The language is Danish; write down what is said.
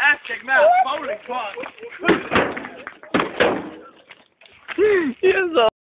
Ask med bowling 嗯谢总